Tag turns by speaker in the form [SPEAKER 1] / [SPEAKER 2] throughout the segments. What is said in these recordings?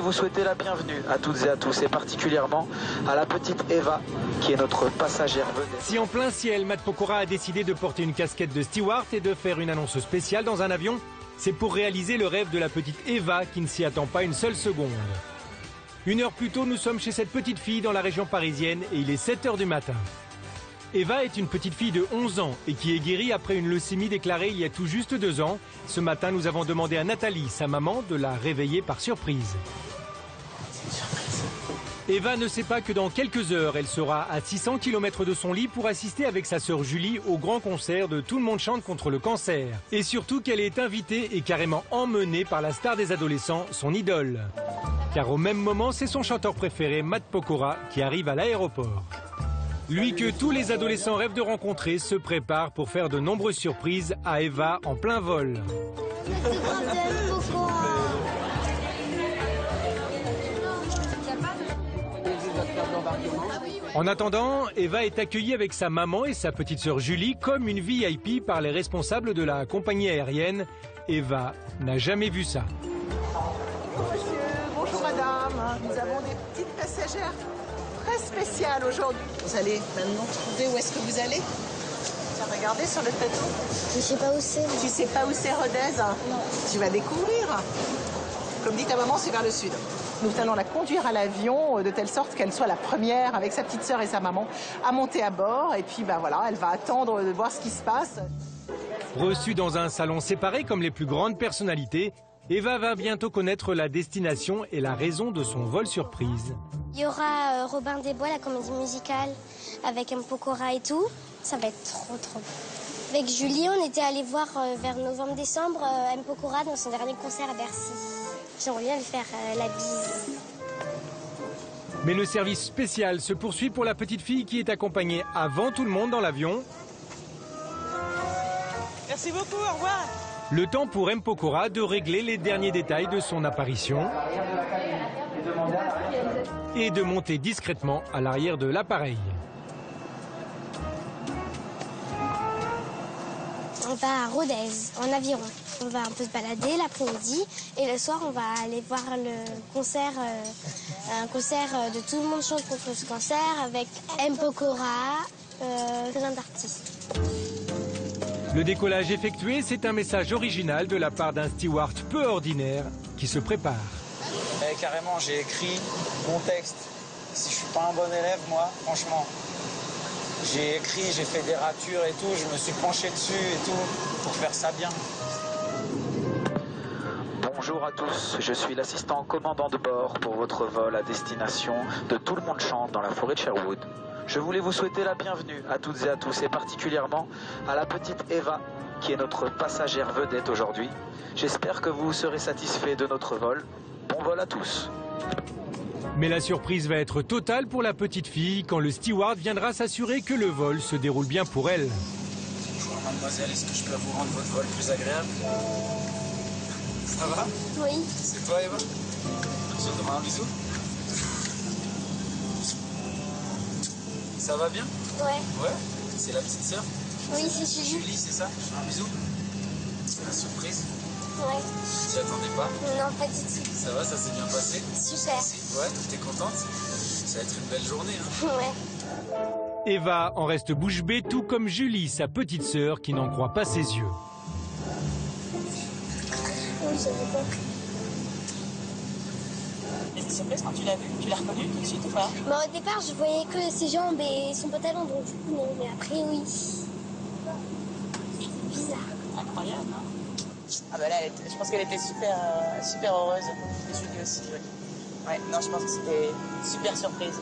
[SPEAKER 1] vous souhaiter la bienvenue à toutes et à tous, et particulièrement à la petite Eva, qui est notre passagère vedette.
[SPEAKER 2] Si en plein ciel, Matt Pokora a décidé de porter une casquette de steward et de faire une annonce spéciale dans un avion, c'est pour réaliser le rêve de la petite Eva qui ne s'y attend pas une seule seconde. Une heure plus tôt, nous sommes chez cette petite fille dans la région parisienne et il est 7 heures du matin. Eva est une petite fille de 11 ans et qui est guérie après une leucémie déclarée il y a tout juste deux ans. Ce matin, nous avons demandé à Nathalie, sa maman, de la réveiller par surprise. Eva ne sait pas que dans quelques heures, elle sera à 600 km de son lit pour assister avec sa sœur Julie au grand concert de Tout le monde chante contre le cancer. Et surtout qu'elle est invitée et carrément emmenée par la star des adolescents, son idole. Car au même moment, c'est son chanteur préféré, Matt Pokora, qui arrive à l'aéroport. Lui que tous les adolescents rêvent de rencontrer se prépare pour faire de nombreuses surprises à Eva en plein vol. En attendant, Eva est accueillie avec sa maman et sa petite sœur Julie comme une VIP par les responsables de la compagnie aérienne. Eva n'a jamais vu ça.
[SPEAKER 3] Bonjour monsieur, bonjour madame. Nous avons des petites passagères très spéciales aujourd'hui. Vous allez maintenant trouver où est-ce que vous allez Tiens, regardez sur le plateau.
[SPEAKER 4] Je sais pas où c'est.
[SPEAKER 3] Tu sais pas où c'est Rodez? Non. Tu vas découvrir. Comme dit ta maman, c'est vers le sud. Nous allons la conduire à l'avion euh, de telle sorte qu'elle soit la première avec sa petite sœur et sa maman à monter à bord. Et puis ben voilà, elle va attendre de voir ce qui se passe.
[SPEAKER 2] Reçue dans un salon séparé comme les plus grandes personnalités, Eva va bientôt connaître la destination et la raison de son vol surprise.
[SPEAKER 4] Il y aura euh, Robin des Bois, la comédie musicale, avec M. Pokora et tout. Ça va être trop, trop. Avec Julie, on était allé voir euh, vers novembre-décembre euh, M. Pokora dans son dernier concert à Bercy. J'aimerais bien lui faire euh, la bise.
[SPEAKER 2] Mais le service spécial se poursuit pour la petite fille qui est accompagnée avant tout le monde dans l'avion.
[SPEAKER 3] Merci beaucoup, au revoir.
[SPEAKER 2] Le temps pour M. Pokora de régler les derniers détails de son apparition et de monter discrètement à l'arrière de l'appareil.
[SPEAKER 4] On va à Rodez, en avion. On va un peu se balader l'après-midi. Et le soir, on va aller voir le concert, euh, un concert euh, de Tout le monde chante contre ce cancer avec M. Pokora, euh, plein d'artistes.
[SPEAKER 2] Le décollage effectué, c'est un message original de la part d'un steward peu ordinaire qui se prépare.
[SPEAKER 1] Eh, carrément, j'ai écrit mon texte. Si je suis pas un bon élève, moi, franchement, j'ai écrit, j'ai fait des ratures et tout, je me suis penché dessus et tout pour faire ça bien. Bonjour à tous, je suis l'assistant commandant de bord pour votre vol à destination de Tout le monde chante dans la forêt de Sherwood. Je voulais vous souhaiter la bienvenue à toutes et à tous et particulièrement à la petite Eva qui est notre passagère vedette aujourd'hui. J'espère que vous serez satisfait de notre vol. Bon vol à tous.
[SPEAKER 2] Mais la surprise va être totale pour la petite fille quand le steward viendra s'assurer que le vol se déroule bien pour elle.
[SPEAKER 1] Bonjour mademoiselle, est-ce que je peux vous rendre votre vol plus agréable? Ça va?
[SPEAKER 4] Oui.
[SPEAKER 1] C'est toi Eva? Je te demande un bisou? Ça va bien?
[SPEAKER 4] Ouais.
[SPEAKER 1] Ouais? C'est la petite sœur?
[SPEAKER 4] Oui, c'est Julie.
[SPEAKER 1] Julie, c'est ça? Un bisou? C'est la surprise?
[SPEAKER 4] Ouais.
[SPEAKER 1] Tu t'y attendais pas?
[SPEAKER 4] Non, pas du tout.
[SPEAKER 1] Ça va, ça s'est bien passé?
[SPEAKER 4] Super.
[SPEAKER 1] Ouais, t'es contente? Ça va être une belle journée. Hein?
[SPEAKER 4] Ouais.
[SPEAKER 2] Eva en reste bouche bée, tout comme Julie, sa petite sœur, qui n'en croit pas ses yeux.
[SPEAKER 4] Oui, j'avais pas.
[SPEAKER 3] Et c'est surprise quand tu l'as vu Tu l'as reconnu tout de suite ou pas?
[SPEAKER 4] Bah, au départ, je voyais que ses jambes et son pantalon, donc du coup, non. Mais après, oui. C'est bizarre.
[SPEAKER 3] Incroyable, hein Ah bah là, elle était- je pense qu'elle était super, euh, super heureuse. Et Julie aussi, oui. Ouais, non, je pense que c'était une super surprise.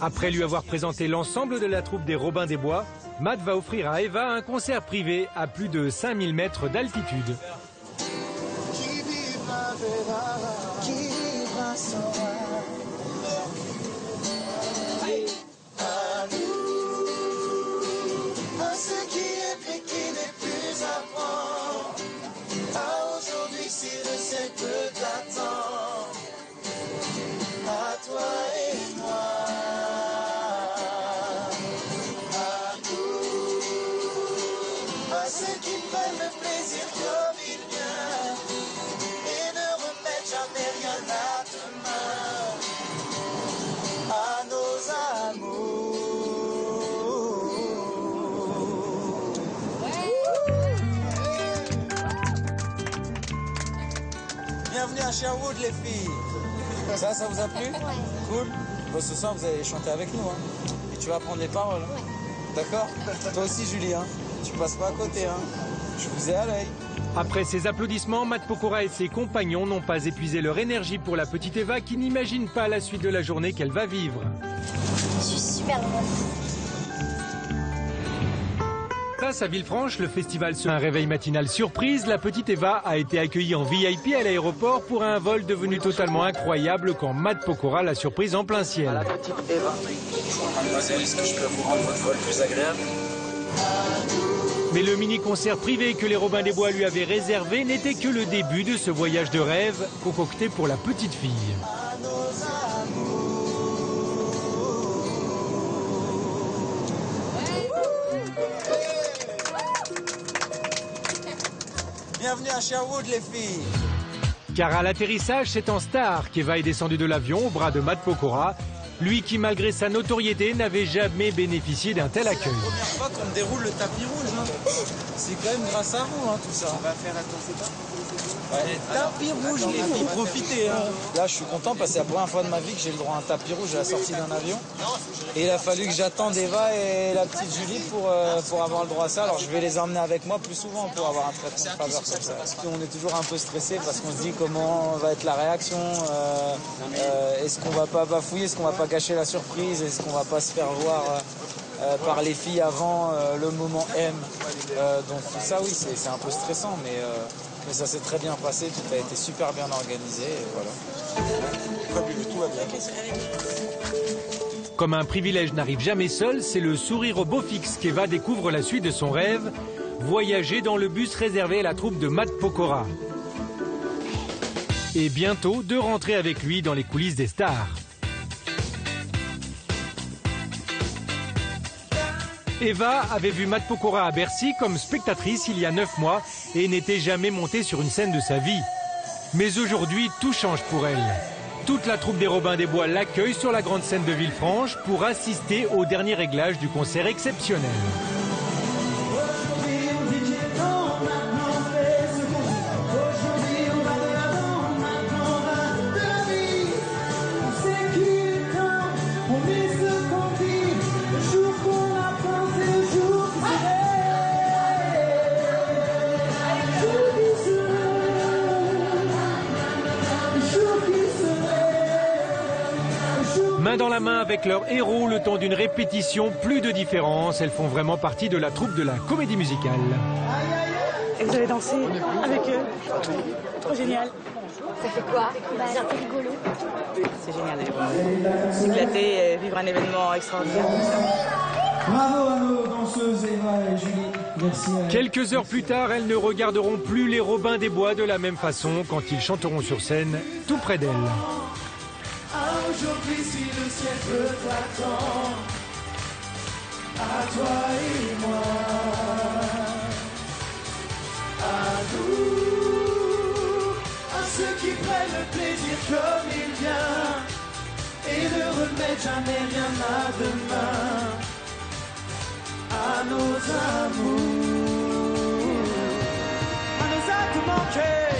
[SPEAKER 2] Après lui avoir présenté l'ensemble de la troupe des Robins des Bois, Matt va offrir à Eva un concert privé à plus de 5000 mètres d'altitude.
[SPEAKER 5] À
[SPEAKER 6] Bienvenue à Sherwood, les filles. Ça, ça vous a plu Cool. Bon, ce soir, vous allez chanter avec nous. Hein. Et tu vas apprendre les paroles. hein. D'accord? Toi aussi, Julie. Hein. Tu passes pas à côté. Hein. Je vous ai à l'œil.
[SPEAKER 2] Après ces applaudissements, Matt Pokora et ses compagnons n'ont pas épuisé leur énergie pour la petite Eva qui n'imagine pas la suite de la journée qu'elle va vivre.
[SPEAKER 4] Je suis super heureuse.
[SPEAKER 2] Place à Villefranche, le festival se un réveil matinal surprise. La petite Eva a été accueillie en VIP à l'aéroport pour un vol devenu totalement incroyable quand Matt Pokora l'a surprise en plein
[SPEAKER 1] À la
[SPEAKER 2] ciel.
[SPEAKER 1] petite Eva.
[SPEAKER 6] Mademoiselle, est-ce que je peux vous rendre votre vol plus agréable
[SPEAKER 2] Mais le mini-concert privé que les Robins des Bois lui avaient réservé n'était que le début de ce voyage de rêve concocté pour la petite fille.
[SPEAKER 6] Bienvenue à Sherwood, les filles.
[SPEAKER 2] Car à l'atterrissage, c'est en star qu'Eva est descendue de l'avion au bras de Matt Pokora, lui qui, malgré sa notoriété, n'avait jamais bénéficié d'un tel accueil.
[SPEAKER 6] Première fois qu'on déroule le tapis rouge. hein. C'est quand même grâce à vous, hein, tout ça. On va faire attention. Ouais. Tapis rouge, les filles, profitez. hein. Là, je suis content parce que c'est la première fois de ma vie que j'ai le droit à un tapis rouge à la sortie d'un avion. Et il a fallu que j'attende Eva et la petite Julie pour, euh, pour avoir le droit à ça. Alors, je vais les emmener avec moi plus souvent pour avoir un traitement de faveur comme ça. Parce qu'on est toujours un peu stressé parce qu'on se dit comment va être la réaction. euh, euh, Est-ce qu'on va pas bafouiller Est-ce qu'on va pas gâcher la surprise Est-ce qu'on va pas se faire voir euh, euh, par les filles avant euh, le moment M. Euh, donc tout ça, oui, c'est c'est un peu stressant, mais, euh, mais ça s'est très bien passé, tout a été super bien organisé, et voilà.
[SPEAKER 2] Comme un privilège n'arrive jamais seul, c'est le sourire au beau fixe qu'Eva découvre la suite de son rêve, voyager dans le bus réservé à la troupe de Matt Pokora. Et bientôt de rentrer avec lui dans les coulisses des stars. Eva avait vu Matt Pokora à Bercy comme spectatrice il y a neuf mois et n'était jamais montée sur une scène de sa vie. Mais aujourd'hui, tout change pour elle. Toute la troupe des Robins des Bois l'accueille sur la grande scène de Villefranche pour assister au dernier réglage du concert exceptionnel. Main dans la main avec leur héros le temps d'une répétition, plus de différence, elles font vraiment partie de la troupe de la comédie musicale.
[SPEAKER 7] Et vous avez dansé avec eux Trop génial.
[SPEAKER 4] Ça fait quoi? Bah, c'est un peu rigolo.
[SPEAKER 7] C'est génial d'aller voir. S'éclater et vivre un événement extraordinaire comme ça.
[SPEAKER 8] Bravo à nos danseuses Eva et Julie. Merci
[SPEAKER 2] Quelques heures plus tard, elles ne regarderont plus les Robins des Bois de la même façon quand ils chanteront sur scène tout près d'elles.
[SPEAKER 8] Aujourd'hui, si le ciel peut t'attendre, à toi et moi, à nous, à ceux qui prennent le plaisir comme il vient, et ne remettent jamais rien à demain, à nos amours, à nos actes manqués.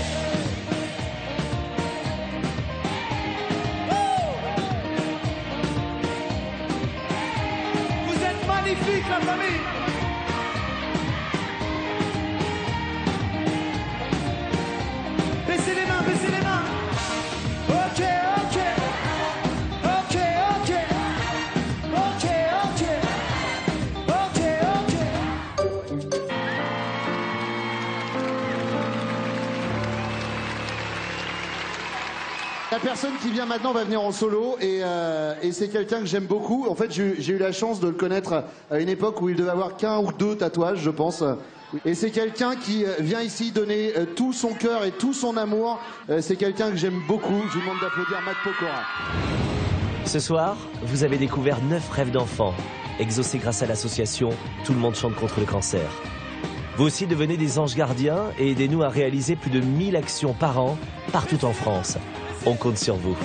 [SPEAKER 8] Magnifiques, la
[SPEAKER 9] personne qui vient maintenant va venir en solo et, euh, c'est quelqu'un que j'aime beaucoup. En fait, j'ai eu la chance de le connaître à une époque où il devait avoir qu'un ou deux tatouages, je pense. Et c'est quelqu'un qui euh, vient ici donner euh, tout son cœur et tout son amour. C'est quelqu'un que j'aime beaucoup. Je vous demande d'applaudir Matt Pokora.
[SPEAKER 10] Ce soir, vous avez découvert neuf rêves d'enfants, exaucés grâce à l'association Tout le monde chante contre le cancer. Vous aussi devenez des anges gardiens et aidez-nous à réaliser plus de 1000 actions par an partout en France. On compte sur vous.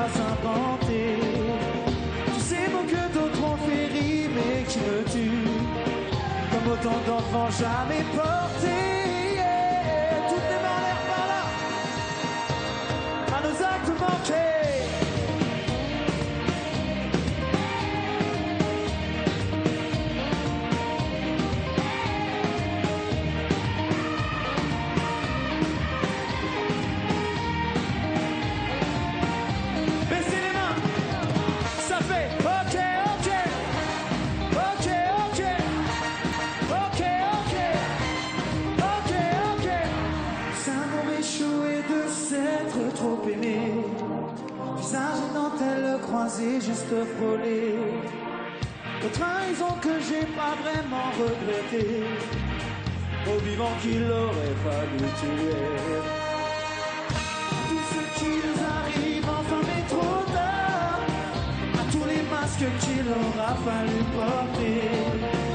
[SPEAKER 8] Pas inventé. Tous ces mots que d'autres ont fait rimer qui me tuent. Comme autant d'enfants jamais portés. Trop aimé. Visage et dentelle croisée, juste frôlé. De trahison que j'ai pas vraiment regretté. Au vivant qu'il aurait fallu tuer. Tout ce qui nous arrive enfin mais trop tard À tous les masques qu'il aura fallu porter